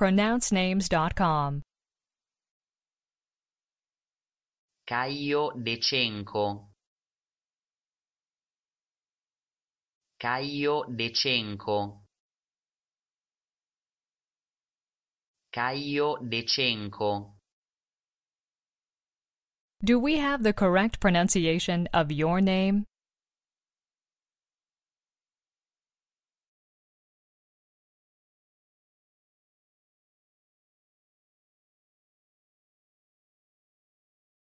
pronouncenames.com. Caio Decenco Caio Decenco Caio Decenco Do we have the correct pronunciation of your name?